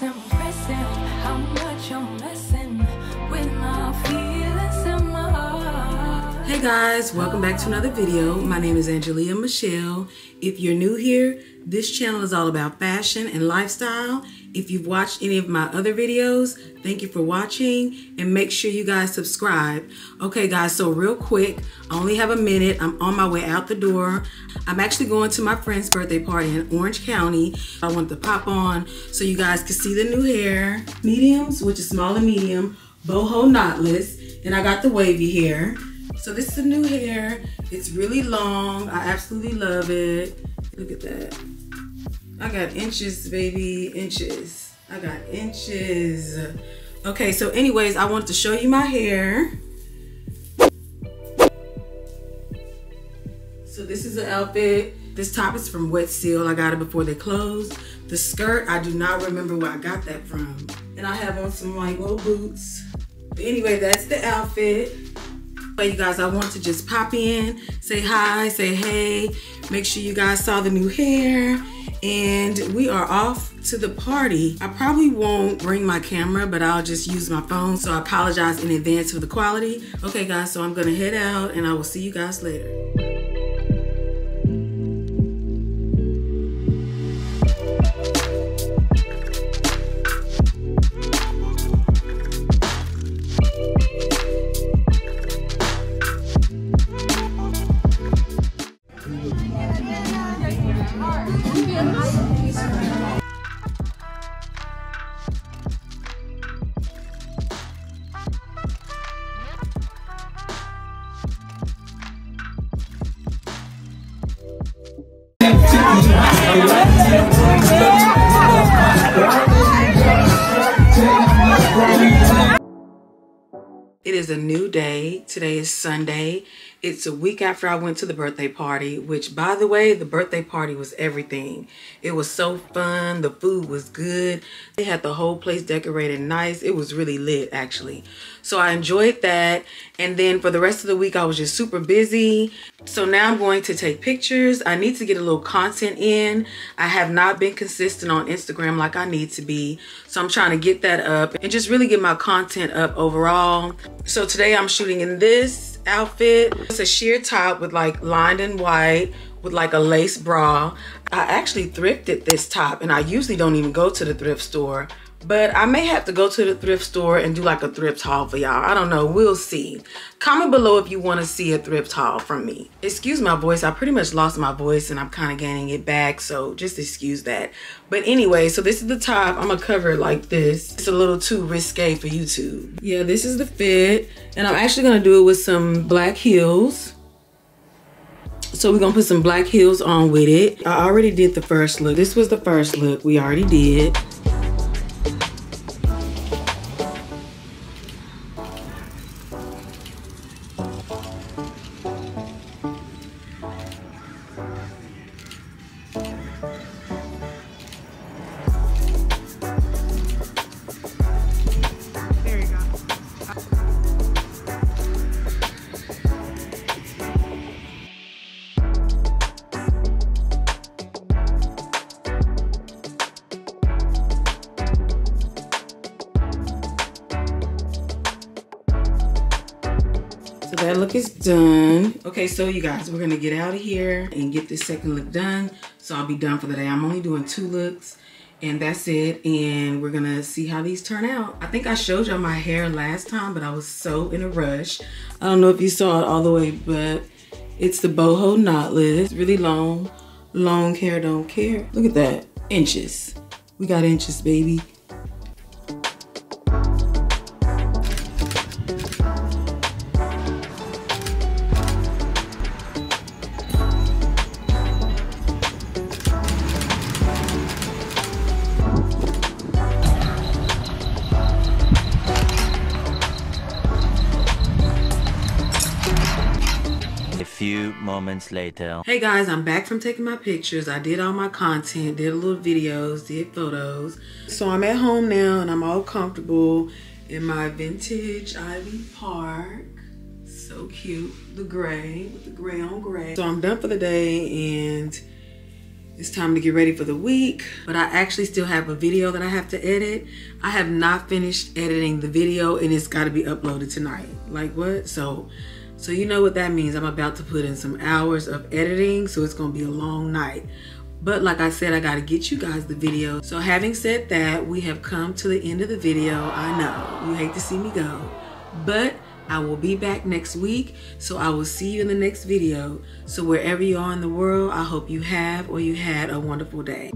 How much I'm with my feelings. Hey guys, welcome back to another video. My name is Angelia Michelle. If you're new here, this channel is all about fashion and lifestyle. If you've watched any of my other videos, thank you for watching and make sure you guys subscribe. Okay guys, so real quick, I only have a minute. I'm on my way out the door. I'm actually going to my friend's birthday party in Orange County. I want to pop on so you guys can see the new hair. Mediums, which is small and medium, boho knotless, and I got the wavy hair. So this is the new hair. It's really long. I absolutely love it. Look at that. I got inches, baby, inches. I got inches. Okay, so anyways, I wanted to show you my hair. So this is the outfit. This top is from Wet Seal. I got it before they closed. The skirt, I do not remember where I got that from. And I have on some like little boots. But anyway, that's the outfit. But you guys, I want to just pop in, say hi, say hey, make sure you guys saw the new hair, and we are off to the party. I probably won't bring my camera, but I'll just use my phone, so I apologize in advance for the quality. Okay guys, so I'm gonna head out and I will see you guys later. Is a new day. Today is Sunday. It's a week after I went to the birthday party, which by the way, the birthday party was everything. It was so fun. The food was good. They had the whole place decorated nice. It was really lit actually. So I enjoyed that. And then for the rest of the week, I was just super busy. So now I'm going to take pictures. I need to get a little content in. I have not been consistent on Instagram like I need to be. So I'm trying to get that up and just really get my content up overall. So today I'm shooting in this outfit. It's a sheer top with like lined in white with like a lace bra. I actually thrifted this top and I usually don't even go to the thrift store. But I may have to go to the thrift store and do like a thrift haul for y'all. I don't know. We'll see. Comment below if you want to see a thrift haul from me. Excuse my voice. I pretty much lost my voice and I'm kind of gaining it back. So just excuse that. But anyway, so this is the top. I'm going to cover it like this. It's a little too risque for YouTube. Yeah, this is the fit. And I'm actually going to do it with some black heels. So we're gonna put some black heels on with it. I already did the first look. This was the first look we already did. There you. So that look is done. Okay, so you guys, we're gonna get out of here and get this second look done. So I'll be done for the day. I'm only doing two looks and that's it. And we're gonna see how these turn out. I think I showed y'all my hair last time, but I was so in a rush. I don't know if you saw it all the way, but it's the boho knotless. It's really long, long hair don't care. Look at that, inches. We got inches, baby. Moments later. Hey guys, I'm back from taking my pictures. I did all my content, did a little videos, did photos. So I'm at home now and I'm all comfortable in my vintage Ivy Park. So cute. The gray with the gray on gray. So I'm done for the day and It's time to get ready for the week, but I actually still have a video that I have to edit. I have not finished editing the video and it's got to be uploaded tonight. Like what? So so you know what that means. I'm about to put in some hours of editing, so it's to be a long night. But like I said, I got to get you guys the video. So having said that, we have come to the end of the video. I know you hate to see me go, but I will be back next week. So I will see you in the next video. So wherever you are in the world, I hope you have or you had a wonderful day.